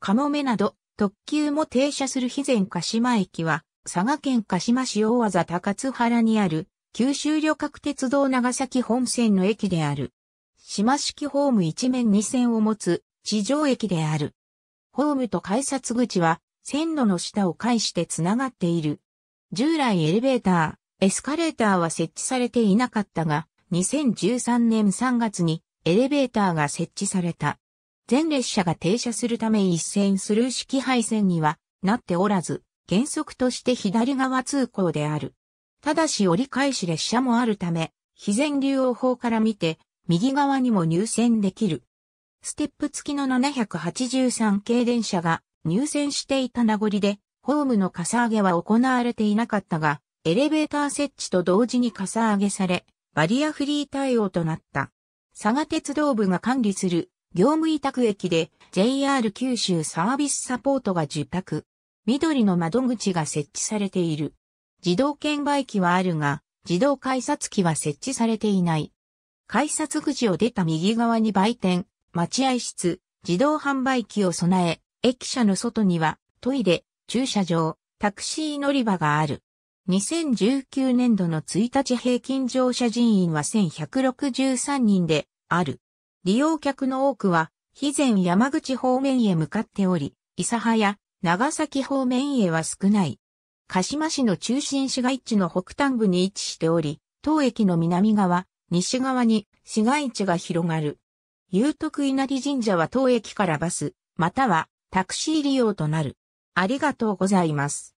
かもめなど、特急も停車する肥前鹿島駅は、佐賀県鹿島市大技高津原にある、九州旅客鉄道長崎本線の駅である。島式ホーム一面二線を持つ地上駅である。ホームと改札口は線路の下を介してつながっている。従来エレベーター、エスカレーターは設置されていなかったが、2013年3月にエレベーターが設置された。全列車が停車するため一線スルー式配線にはなっておらず、原則として左側通行である。ただし折り返し列車もあるため、非前流王法から見て、右側にも入線できる。ステップ付きの783系電車が入線していた名残で、ホームのかさ上げは行われていなかったが、エレベーター設置と同時にかさ上げされ、バリアフリー対応となった。佐賀鉄道部が管理する業務委託駅で JR 九州サービスサポートが受託。緑の窓口が設置されている。自動券売機はあるが、自動改札機は設置されていない。改札口を出た右側に売店、待合室、自動販売機を備え、駅舎の外にはトイレ、駐車場、タクシー乗り場がある。2019年度の1日平均乗車人員は1163人である。利用客の多くは、肥前山口方面へ向かっており、諫早長崎方面へは少ない。鹿島市の中心市街地の北端部に位置しており、当駅の南側、西側に市街地が広がる。有徳稲荷神社は当駅からバス、またはタクシー利用となる。ありがとうございます。